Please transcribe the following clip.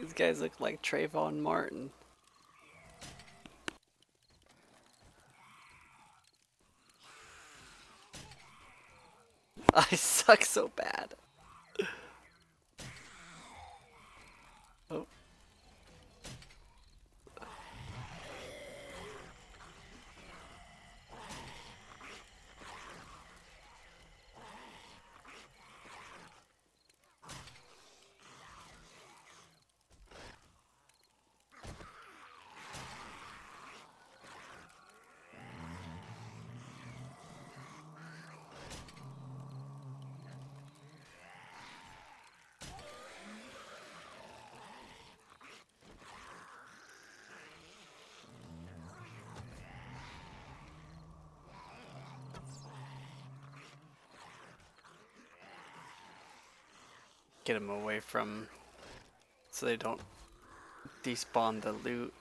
These guys look like Trayvon Martin. I suck so bad. Get them away from so they don't despawn the loot.